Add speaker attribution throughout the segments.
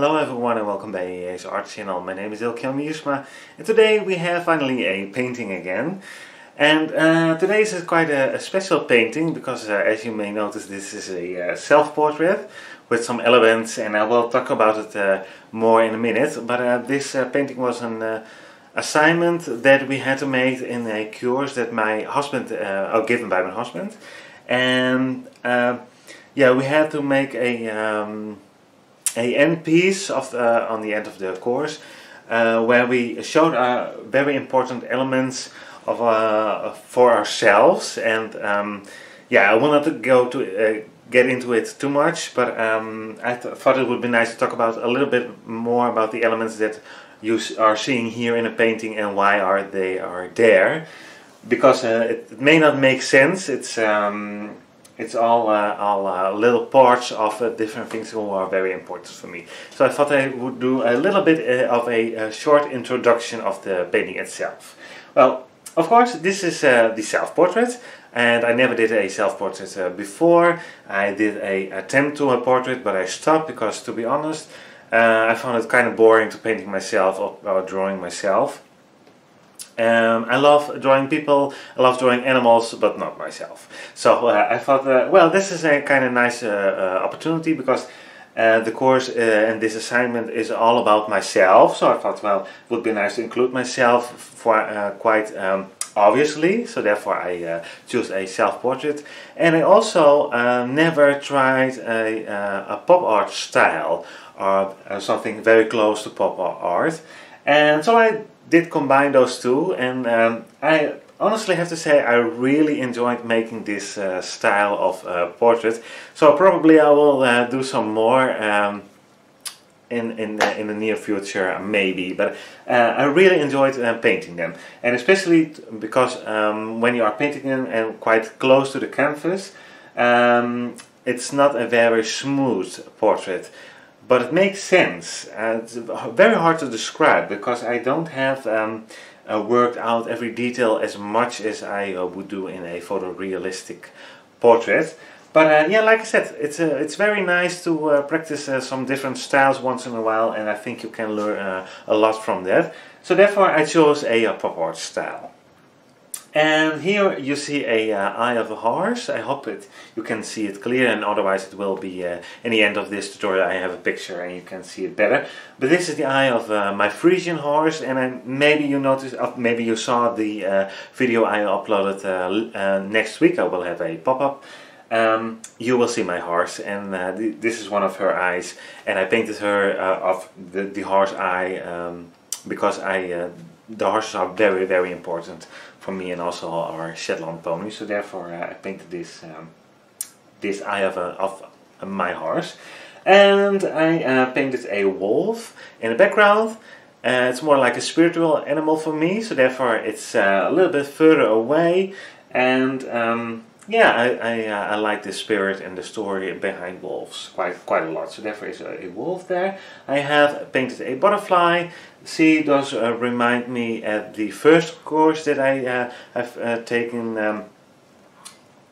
Speaker 1: Hello everyone and welcome back to EJ's art channel. My name is Eelke Jan Wiersma and today we have finally a painting again. And uh, today is quite a, a, special painting because uh, as you may notice this is a uh, self-portrait with some elements and I will talk about it uh, more in a minute. But uh, this uh, painting was an assignment that we had to make in a course that my husband, uh, given by my husband. And yeah, we had to make a... Um, a end piece of uh, on the end of the course uh, where we showed uh, very important elements of uh, for ourselves. And um, yeah I will not go to uh, get into it too much but um, I th thought it would be nice to talk about a little bit more about the elements that you are seeing here in a painting and why are they are there. Because uh, it, it, may not make sense. It's um, it's all, uh, all uh, little parts of uh, different things who are very important for me. So I thought I would do a little bit uh, of a, a, short introduction of the painting itself. Well, of course, this is uh, the self-portrait, and I never did a self-portrait uh, before. I did a attempt to a portrait, but I stopped because, to be honest, I found it kind of boring to painting myself or, or drawing myself. Um, I love drawing people, I love drawing animals, but not myself. So uh, I thought, uh, well, this is a kind of nice uh, uh opportunity because uh, the course uh, and this assignment is all about myself. So I thought, well, it would be nice to include myself for quite um, obviously. So therefore I choose a self-portrait. And I also never tried a, a pop art style or something very close to pop art. And so I did combine those two and um, I honestly have to say I really enjoyed making this uh, style of uh, portrait. So probably I will uh, do some more um, in, in, the, in the near future, maybe. But uh, I really enjoyed uh, painting them. And especially because um, when you are painting them and quite close to the canvas, um, it's not a very smooth portrait but it makes sense. Uh, it's very hard to describe because I don't have um, uh, worked out every detail as much as I uh, would do in a photorealistic portrait. But uh, yeah, like I said, it's uh, it's very nice to uh, practice some different styles once in a while, and I think you can learn a lot from that. So therefore, I chose a pop art style. And here you see a uh, eye of a horse. I hope it you can see it clear and otherwise it will be uh, in the end of this tutorial I have a picture and you can see it better. But this is the eye of uh, my Frisian horse and I, maybe you noticed, uh, maybe you saw the uh, video I uploaded uh, next week. I will have a pop-up. Um, you will see my horse and th this is one of her eyes and I painted her of the, the horse eye um, because I the horses are very very important for me and also our Shetland pony. So therefore uh, I painted this um, this eye of, a, of my horse. And I uh, painted a wolf in the background. Uh, it's more like a spiritual animal for me, so therefore it's uh, a little bit further away. And um, yeah, I, I, uh, I, like the spirit and the story behind wolves quite quite a lot. So therefore is a, wolf there. I have painted a butterfly. See, those uh, remind me at the first course that I uh, have uh, taken um,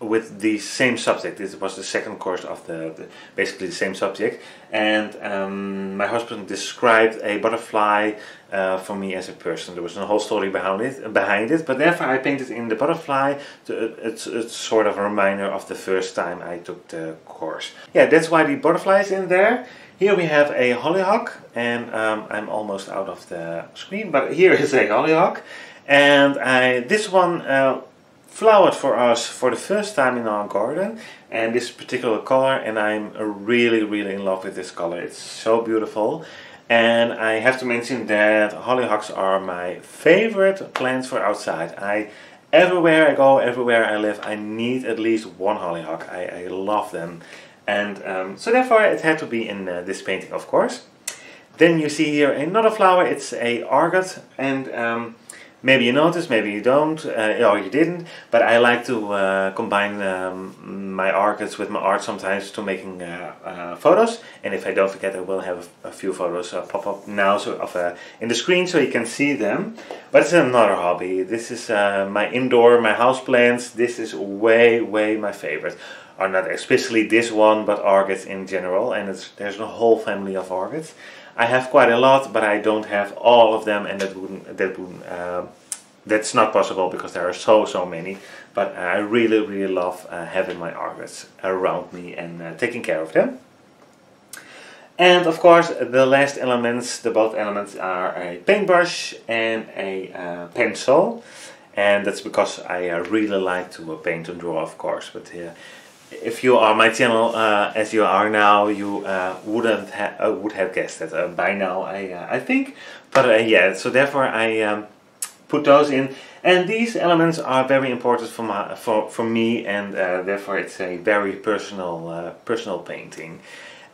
Speaker 1: with the same subject. This was the second course of the, the basically the same subject, and um, my husband described a butterfly uh, for me as a person. There was a whole story behind it, behind it, but therefore I painted in the butterfly. To, it's, it's sort of a reminder of the first time I took the course. Yeah, that's why the butterfly is in there. Here we have a hollyhock, and um, I'm almost out of the screen, but here is a hollyhock, and I this one. Uh, flowered for us for the first time in our garden and this particular color and I'm really really in love with this color it's so beautiful and I have to mention that hollyhocks are my favorite plants for outside. I everywhere I go everywhere I live I need at least one hollyhock. I, I love them. And um, so therefore it had to be in uh, this painting of course. Then you see here another flower. It's a orchid. and um, maybe you noticed, maybe you don't, uh, or you didn't, but I like to uh, combine um, my orchids with my art sometimes to making uh, uh photos, and if I don't forget I will have a, a few photos uh, pop up now so of uh, in the screen so you can see them, but it's another hobby, this is my indoor, my house plants, this is way, way my favorite. or not especially this one, but orchids in general. And there's a whole family of orchids. I have quite a lot, but I don't have all of them, and that wouldn't that wouldn't. Uh, that's not possible because there are so so many but I really really love uh, having my orchids around me and uh, taking care of them and of course the last elements the both elements are a paintbrush and a uh, pencil and that's because I uh, really like to uh, paint and draw of course but if you are my channel as you are now you wouldn't ha would have guessed that by now I I think but yeah so therefore I um, put those in. And these elements are very important for, my, for, for me and uh, therefore it's a very personal, uh, personal painting.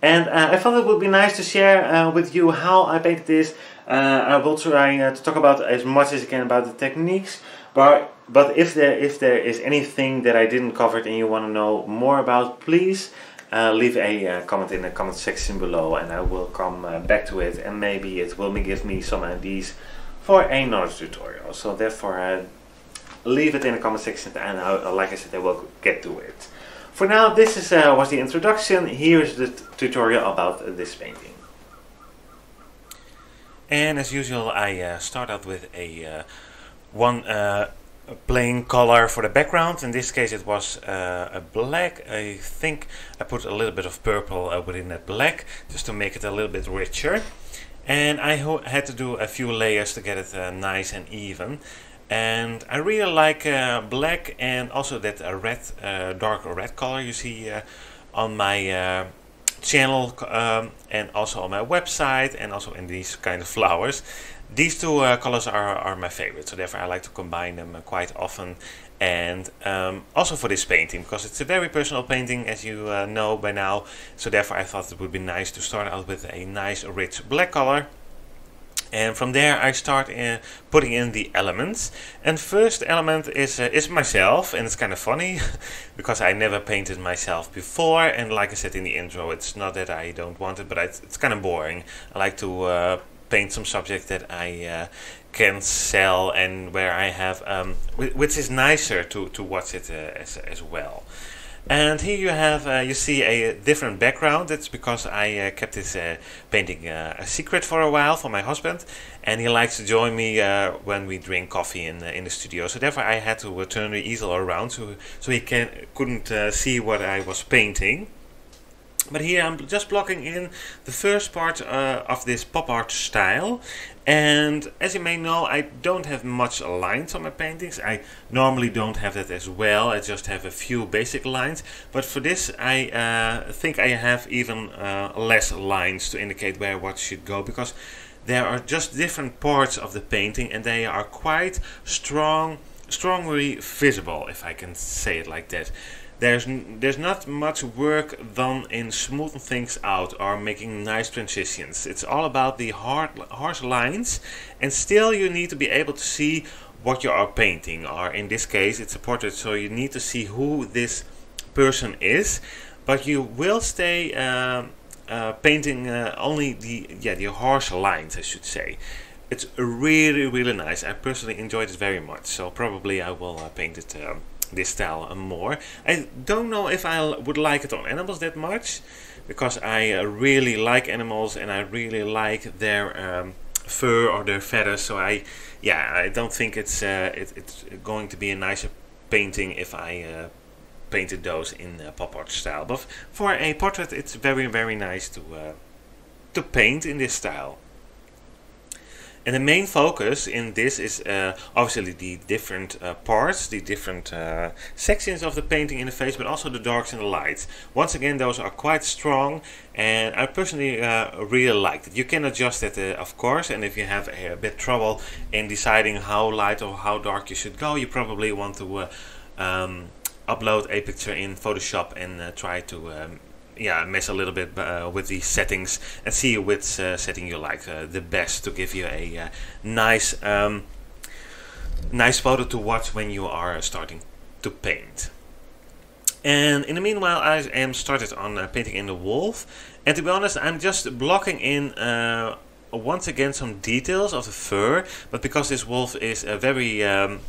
Speaker 1: And uh, I thought it would be nice to share uh, with you how I painted this. Uh, I will try uh, to talk about as much as I can about the techniques. But, but if, there, if there is anything that I didn't cover and you want to know more about, please leave a comment in the comment section below and I will come back to it and maybe it will give me some ideas for another tutorial. So therefore uh, leave it in the comment section and uh, like I said I will get to it. For now this is, uh, was the introduction, here's the tutorial about this painting. And as usual I uh, start out with a uh, one uh, plain color for the background. In this case it was uh, a black. I think I put a little bit of purple uh, within that black just to make it a little bit richer and I had to do a few layers to get it uh, nice and even and I really like uh, black and also that uh, red uh, dark red color you see on my channel um, and also on my website and also in these kind of flowers these two colors are, are my favorite so therefore I like to combine them quite often. And um, also for this painting because it's a very personal painting as you uh, know by now. So therefore I thought it would be nice to start out with a nice rich black color. And from there I start in putting in the elements. And first element is uh, is myself and it's kind of funny because I never painted myself before. And like I said in the intro it's not that I don't want it but it's, it's kind of boring. I like to uh, paint some subject that I uh, can sell and where I have, um, which is nicer to, to watch it uh, as, as well. And here you have, uh, you see a different background. That's because I uh, kept this uh, painting uh, a secret for a while for my husband, and he likes to join me uh, when we drink coffee in in the studio. So therefore, I had to turn the easel around so so he can couldn't see what I was painting. But here I'm just blocking in the first part uh, of this pop art style. And as you may know, I don't have much lines on my paintings. I normally don't have that as well. I just have a few basic lines. But for this, I uh, think I have even uh, less lines to indicate where what should go. Because there are just different parts of the painting and they are quite strong, strongly visible, if I can say it like that. There's, there's not much work done in smoothing things out or making nice transitions. It's all about the hard, harsh lines and still you need to be able to see what you are painting or in this case it's a portrait so you need to see who this person is. But you will stay uh, uh, painting uh, only the yeah the harsh lines I should say. It's really really nice. I personally enjoyed it very much so probably I will uh, paint it um, this style more. I don't know if I would like it on animals that much because I uh, really like animals and I really like their um, fur or their feathers. So I, yeah, I don't think it's uh, it, it's going to be a nicer painting if I uh, painted those in uh, pop art style. But for a portrait, it's very very nice to uh, to paint in this style. And the main focus in this is uh, obviously the different uh, parts, the different uh, sections of the painting in the face, but also the darks and the lights. Once again, those are quite strong, and I personally uh, really liked it. You can adjust it, uh, of course, and if you have a, bit trouble in deciding how light or how dark you should go, you probably want to uh, um, upload a picture in Photoshop and try to um, yeah, mess a little bit uh, with the settings and see which uh, setting you like uh, the best to give you a uh, nice, um, nice photo to watch when you are starting to paint. And in the meanwhile, I am started on uh, painting in the wolf. And to be honest, I'm just blocking in uh, once again some details of the fur. But because this wolf is a very um,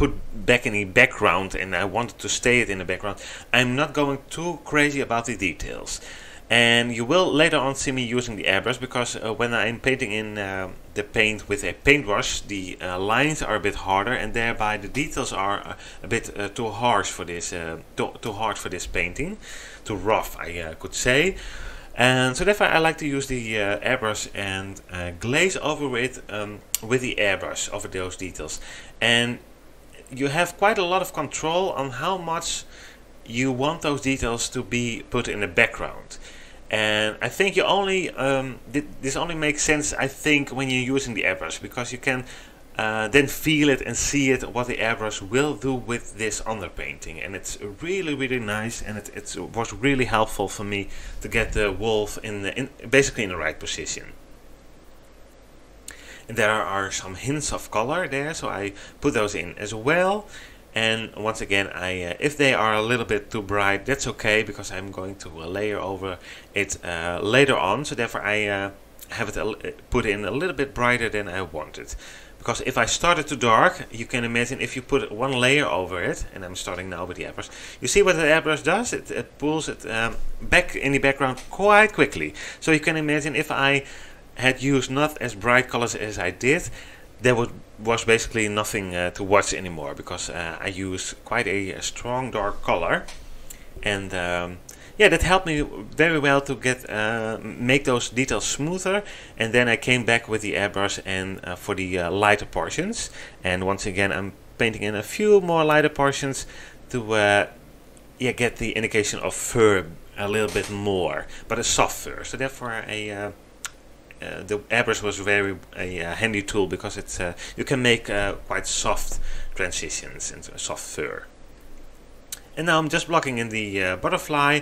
Speaker 1: put back in the background and I wanted to stay it in the background, I'm not going too crazy about the details. And you will later on see me using the airbrush because uh, when I'm painting in uh, the paint with a paintbrush, the uh, lines are a bit harder and thereby the details are uh, a bit uh, too harsh for this, uh, too, too hard for this painting, too rough I could say. And so therefore I like to use the airbrush and glaze over it um, with the airbrush over those details. And you have quite a lot of control on how much you want those details to be put in the background. And I think you only um, this only makes sense. I think when you're using the airbrush because you can uh, then feel it and see it what the airbrush will do with this underpainting, and it's really really nice. And it, it was really helpful for me to get the wolf in, the, in basically in the right position. There are some hints of color there, so I put those in as well. And once again I uh, if they are a little bit too bright that's okay because I'm going to uh, layer over it uh, later on. So therefore I uh, have it put in a little bit brighter than I wanted. Because if I started too dark you can imagine if you put one layer over it and I'm starting now with the airbrush you see what the airbrush does? It, it pulls it um, back in the background quite quickly. So you can imagine if I had used not as bright colors as I did there was, was basically nothing uh, to watch anymore because uh, I used quite a, a, strong dark color. And um, yeah that helped me very well to get uh, make those details smoother. And then I came back with the airbrush and uh, for the uh, lighter portions. And once again I'm painting in a few more lighter portions to uh, yeah get the indication of fur a little bit more but a soft fur so therefore a uh, the airbrush was very a uh, handy tool because it's uh, you can make uh, quite soft transitions into soft fur. And now I'm just blocking in the uh, butterfly.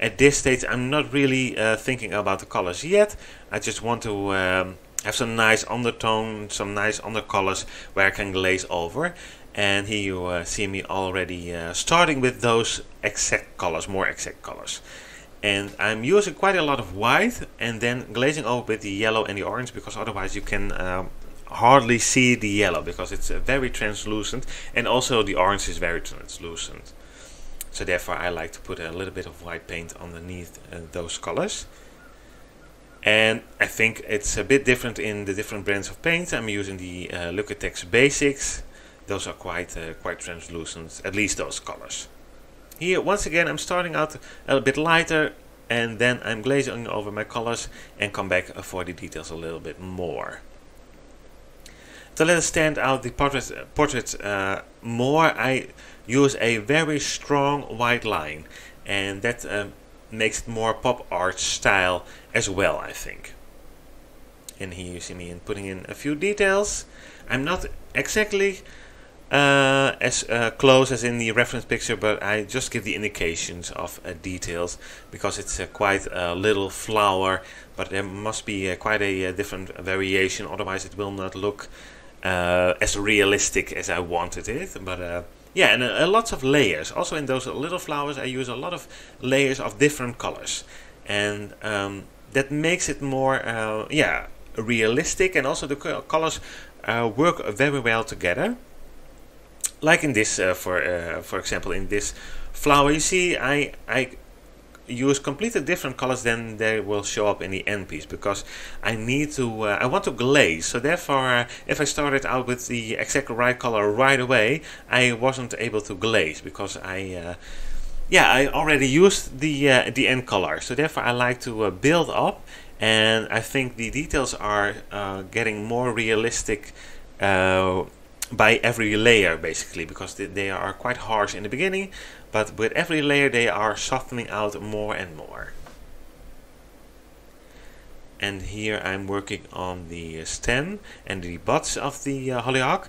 Speaker 1: At this stage I'm not really thinking about the colors yet. I just want to um, have some nice undertone, some nice undercolors where I can glaze over. And here you see me already starting with those exact colors, more exact colors and I'm using quite a lot of white and then glazing over with the yellow and the orange because otherwise you can um, hardly see the yellow because it's uh, very translucent and also the orange is very translucent. So therefore I like to put a little bit of white paint underneath uh, those colors. And I think it's a bit different in the different brands of paint I'm using the uh, Liquitex Basics. Those are quite uh, quite translucent at least those colors here, once again, I'm starting out a bit lighter and then I'm glazing over my colors and come back for the details a little bit more. To let it stand out the portrait, portrait uh, more, I use a very strong white line and that uh, makes it more pop art style as well, I think. And here you see me in putting in a few details. I'm not exactly uh, as uh, close as in the reference picture, but I just give the indications of uh, details because it's a quite a little flower, but there must be uh, quite a, different variation, otherwise it will not look uh, as realistic as I wanted it. But uh, yeah, and uh, lots of layers. Also in those little flowers I use a lot of layers of different colors. And um, that makes it more, yeah, realistic and also the colors work very well together like in this uh, for uh, for example in this flower you see I I use completely different colors than they will show up in the end piece because I need to uh, I want to glaze. So therefore uh, if I started out with the exact right color right away I wasn't able to glaze because I uh, yeah I already used the uh, the end color. So therefore I like to uh, build up and I think the details are uh, getting more realistic by every layer basically because they are quite harsh in the beginning but with every layer they are softening out more and more. And here I'm working on the stem and the buds of the uh, hollyhock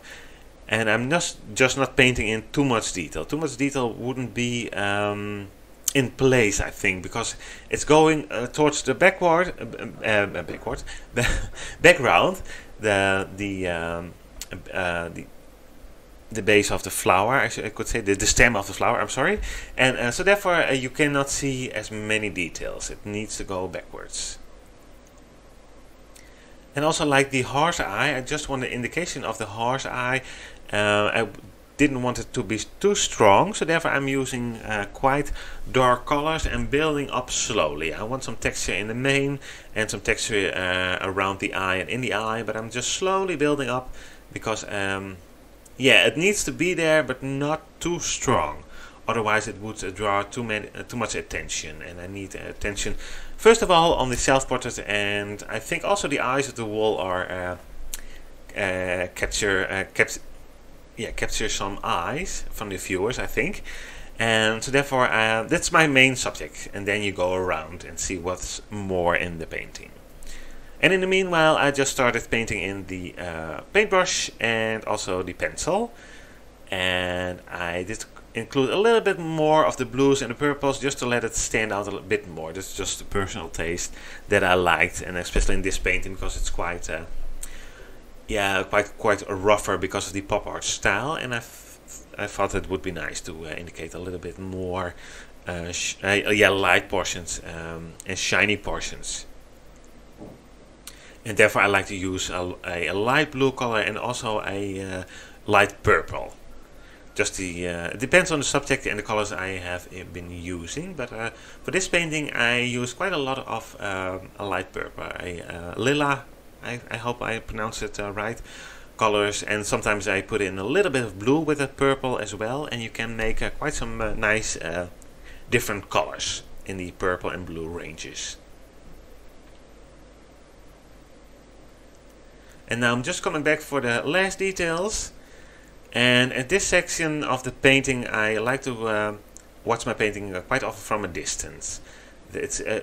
Speaker 1: and I'm just just not painting in too much detail. Too much detail wouldn't be um, in place I think because it's going uh, towards the backward uh, uh backward background the the um, the the base of the flower, I, I could say, the, the stem of the flower, I'm sorry. And uh, so therefore uh, you cannot see as many details. It needs to go backwards. And also like the horse eye, I just want the indication of the horse eye. Uh, I didn't want it to be too strong, so therefore I'm using uh, quite dark colors and building up slowly. I want some texture in the mane and some texture uh, around the eye and in the eye, but I'm just slowly building up because, um, yeah, it needs to be there, but not too strong. Otherwise, it would uh, draw too, many, uh, too much attention, and I need attention first of all on the self-portrait, and I think also the eyes of the wall are uh, uh, capture uh, yeah, capture some eyes from the viewers, I think. And so therefore, uh, that's my main subject. And then you go around and see what's more in the painting. And in the meanwhile, I just started painting in the uh, paintbrush and also the pencil. And I did include a little bit more of the blues and the purples just to let it stand out a bit more. That's just a personal taste that I liked, and especially in this painting because it's quite uh, yeah, quite quite rougher because of the pop art style, and I, I thought it would be nice to uh, indicate a little bit more, uh, uh, yeah, light portions um, and shiny portions. And therefore, I like to use a, a, a light blue color and also a uh, light purple. Just the uh, it depends on the subject and the colors I have uh, been using. But for this painting, I use quite a lot of um, a light purple, a lila I, I hope I pronounced it uh, right colors. And sometimes I put in a little bit of blue with a purple as well and you can make uh, quite some uh, nice uh, different colors in the purple and blue ranges. And now I'm just coming back for the last details. And at this section of the painting I like to uh, watch my painting uh, quite often from a distance. It's uh,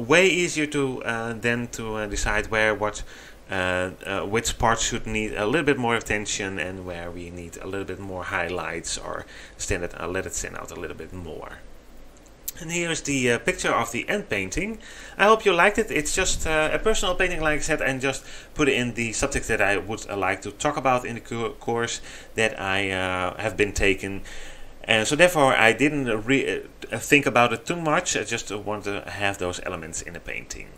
Speaker 1: way easier to uh, then to uh, decide where what uh, uh, which parts should need a little bit more attention and where we need a little bit more highlights or stand it, uh, let it stand out a little bit more. And here's the uh, picture of the end painting. I hope you liked it. It's just uh, a personal painting, like I said, and just put in the subject that I would uh, like to talk about in the course that I have been taking. And so therefore I didn't uh, think about it too much, I just wanted to have those elements in a painting.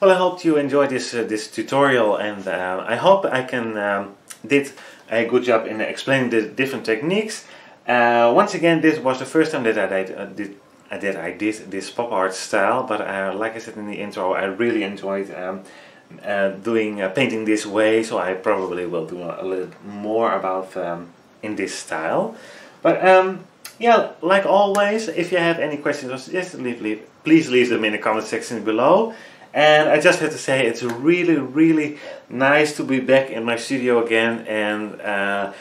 Speaker 1: Well, I hope you enjoyed this uh, this tutorial, and uh, I hope I can um, did a good job in explaining the different techniques. Uh, once again, this was the first time that I did, uh, did that I did this pop art style, but uh, like I said in the intro, I really enjoyed um, uh, doing uh, painting this way so I probably will do a, little more about um, in this style. But um, yeah like always if you have any questions just leave, leave, please leave them in the comment section below. And I just have to say it's really really nice to be back in my studio again and uh,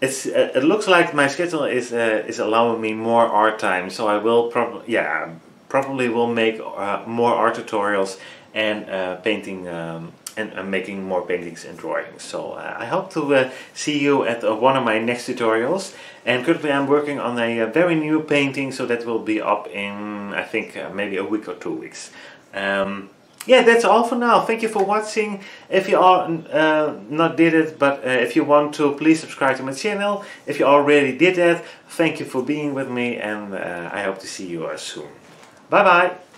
Speaker 1: it's uh, it looks like my schedule is uh, is allowing me more art time. So I will probably yeah probably will make more art tutorials and uh, painting um, and uh, making more paintings and drawings. So uh, I hope to uh, see you at uh, one of my next tutorials. And currently I'm working on a, uh, very new painting, so that will be up in I think maybe a week or two weeks. Um, yeah, that's all for now. Thank you for watching. If you are uh, not did it, but uh, if you want to, please subscribe to my channel. If you already did that, thank you for being with me, and uh, I hope to see you soon. Bye bye.